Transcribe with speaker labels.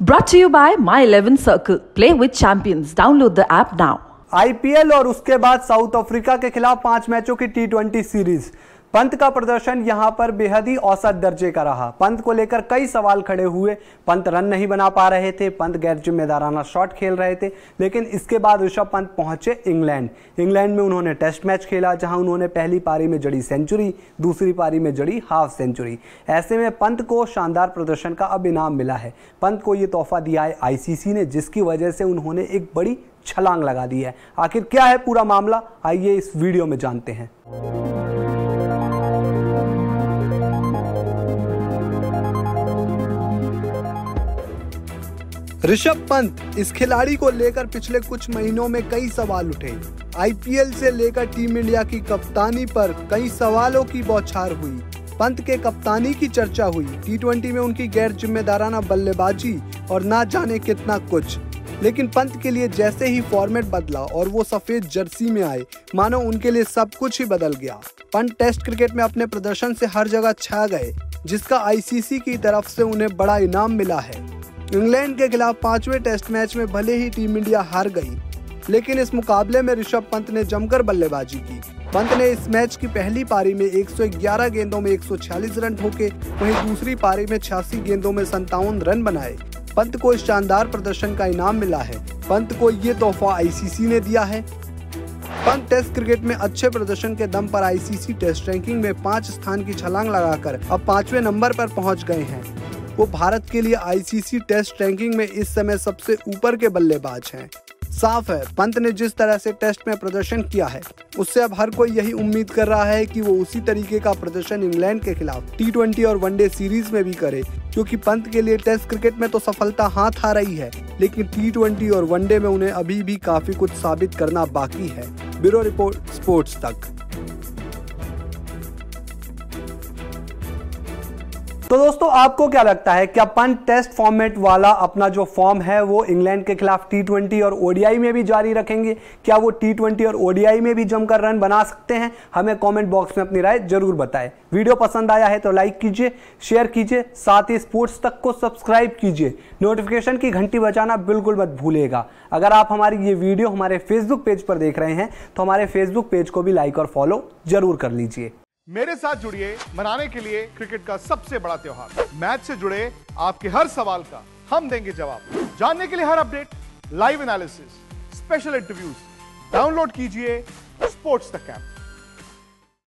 Speaker 1: Brought to you by My 11 Circle. Play with champions. Download the app now.
Speaker 2: IPL और उसके बाद south Africa के खिलाफ पाँच मैचों की टी सीरीज़ पंत का प्रदर्शन यहाँ पर बेहद ही औसत दर्जे का रहा। पंत को लेकर कई सवाल खड़े हुए। पंत रन नहीं बना पा रहे थे। पंत गैर जिम्मेदाराना शॉट खेल रहे थे। लेकिन इसके बाद ऋषभ पंत पहुँचे इंग्लैंड। इंग्लैंड में उन्होंने टेस्ट मैच खेला, जहाँ उन्होंने पहली पारी में जड़ी सेंचुरी, दूसरी पारी में जड़ी हाफ़ सेंचुरी। ऐसे में पंत को शानदार प्रदर्शन का अब इनाम मिला है। पंत को ये तोहफा दिया है आईसीसी ने, जिसकी वजह से उन्होंने एक बड़ी छलांग लगा दी है। आखिर क्या है पूरा मामला? आइए इस वीडियो में जानते हैं। ऋषभ पंत इस खिलाड़ी को लेकर पिछले कुछ महीनों में कई सवाल उठे। आईपीएल से लेकर टीम इंडिया की कप्तानी पर कई सवालों की बौछार हुई। पंत के कप्तानी की चर्चा हुई। टी में उनकी गैर जिम्मेदाराना बल्लेबाजी और ना जाने कितना कुछ। लेकिन पंत के लिए जैसे ही फॉर्मेट बदला और वो सफ़ेद जर्सी में आए, मानो उनके लिए सब कुछ ही बदल गया। पंत टेस्ट क्रिकेट में अपने प्रदर्शन से हर जगह छा गए, जिसका आईसीसी की तरफ़ से उन्हें बड़ा इनाम मिला है। इंग्लैंड के खिलाफ पाँचवें टेस्ट मैच में भले ही टीम इंडिया हार गई, लेकिन इस मुकाबले में ऋषभ पंत ने जमकर बल्लेबाजी की। पंत ने इस मैच की पहली पारी में 111 गेंदों में 146 रन ठोके, वहीं दूसरी पारी में छियासी गेंदों में संतावन रन बनाए। पंत को इस शानदार प्रदर्शन का इनाम मिला है। पंत को ये तोहफा आईसीसी ने दिया है। पंत टेस्ट क्रिकेट में अच्छे प्रदर्शन के दम पर आईसीसी टेस्ट रैंकिंग में पाँच स्थान की छलांग लगाकर अब पाँचवें नंबर पर पहुँच गए हैं। वो भारत के लिए आईसीसी टेस्ट रैंकिंग में इस समय सबसे ऊपर के बल्लेबाज हैं। साफ़ है, पंत ने जिस तरह से टेस्ट में प्रदर्शन किया है, उससे अब हर कोई यही उम्मीद कर रहा है कि वो उसी तरीके का प्रदर्शन इंग्लैंड के खिलाफ टी और वनडे सीरीज़ में भी करे, क्योंकि पंत के लिए टेस्ट क्रिकेट में तो सफलता हाथ आ रही है, लेकिन टी और वनडे में उन्हें अभी भी काफ़ी कुछ साबित करना बाकी है। ब्यूरो रिपोर्ट, स्पोर्ट्स तक। तो दोस्तों, आपको क्या लगता है, क्या पंत टेस्ट फॉर्मेट वाला अपना जो फॉर्म है, वो इंग्लैंड के खिलाफ टी और ओडीआई में भी जारी रखेंगे? क्या वो टी और ओडीआई में भी जमकर रन बना सकते हैं? हमें कमेंट बॉक्स में अपनी राय ज़रूर बताएँ। वीडियो पसंद आया है तो लाइक कीजिए शेयर कीजिए, साथ ही स्पोर्ट्स तक को सब्सक्राइब कीजिए। नोटिफिकेशन की घंटी बजाना बिल्कुल मत भूलेगा अगर आप हमारी ये वीडियो हमारे फेसबुक पेज पर देख रहे हैं तो हमारे फेसबुक पेज को भी लाइक और फॉलो ज़रूर कर लीजिए।
Speaker 3: मेरे साथ जुड़िए मनाने के लिए क्रिकेट का सबसे बड़ा त्यौहार। मैच से जुड़े आपके हर सवाल का हम देंगे जवाब। जानने के लिए हर update live analysis special interviews download कीजिए स्पोर्ट्स तक ऐप